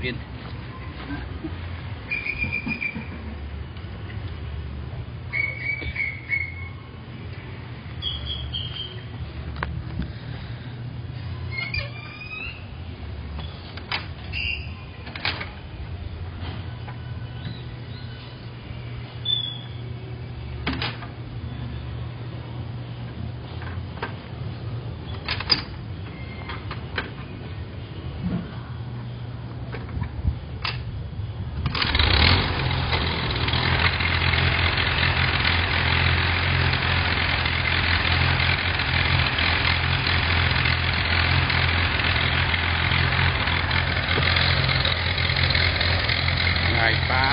Good. ไงป้า